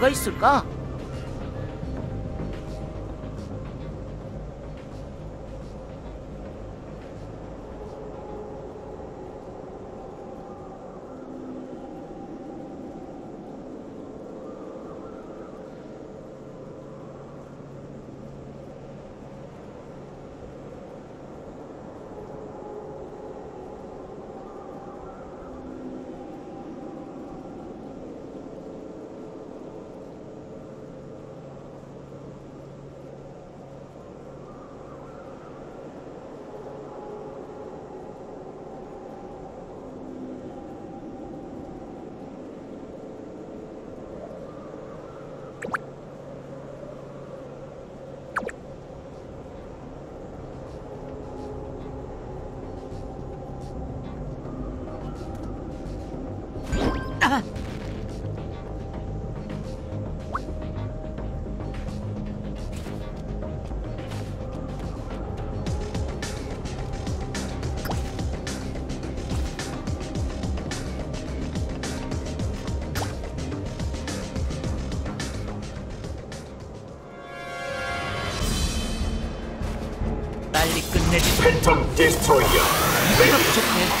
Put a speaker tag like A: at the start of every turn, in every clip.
A: 뭐가 있을까? Magnet Phantom Destroyer. Ready.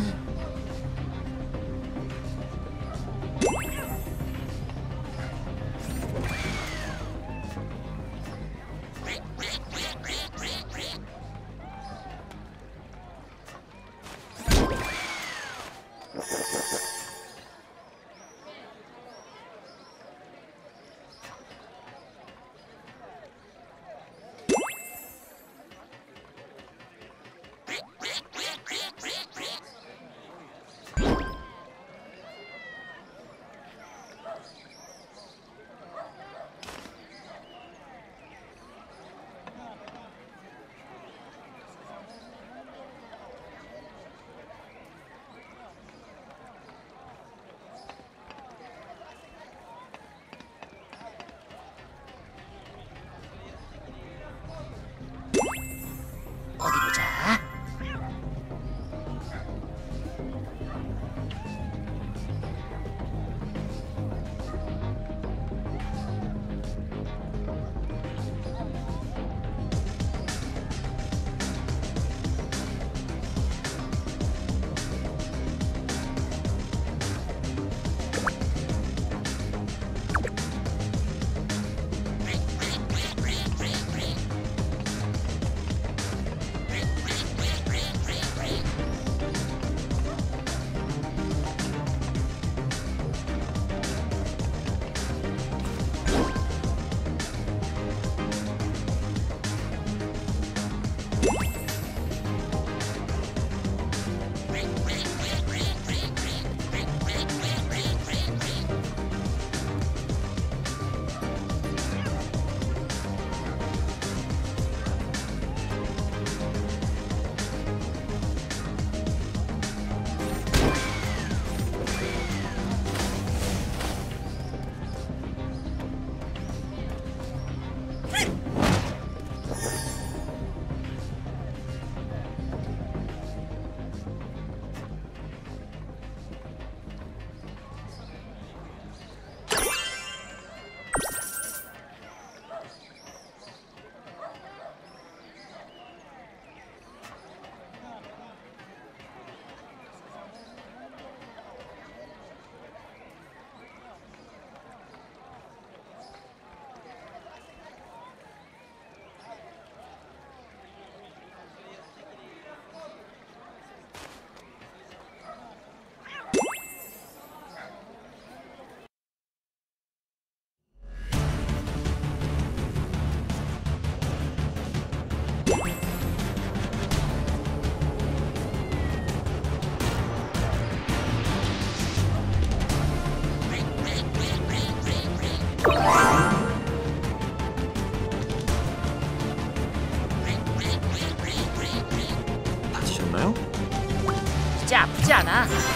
A: 있잖아.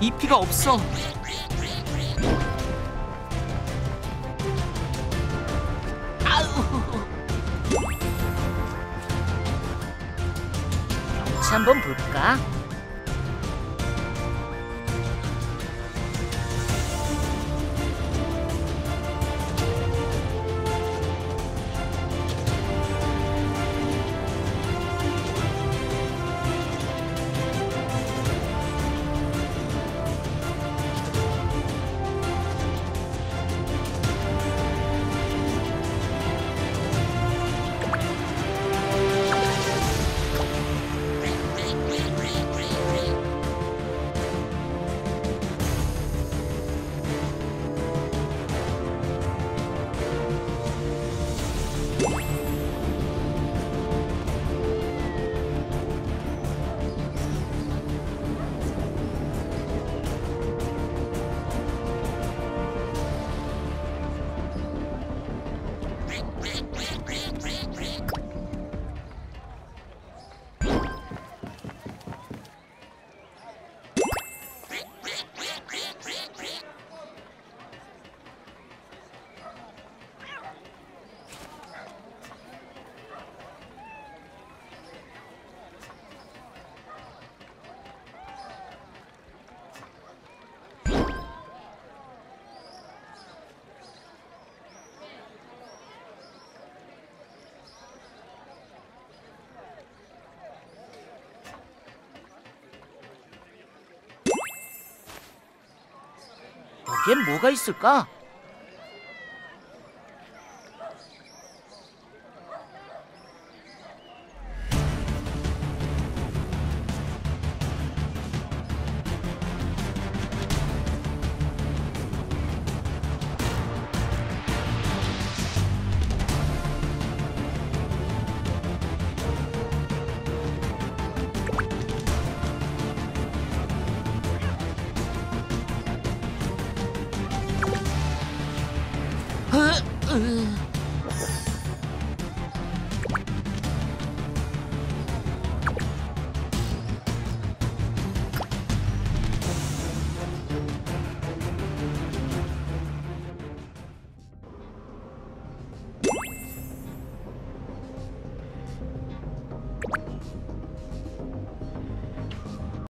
B: 이피가 없어.
A: 경치 한번 볼까? 여기엔 뭐가 있을까?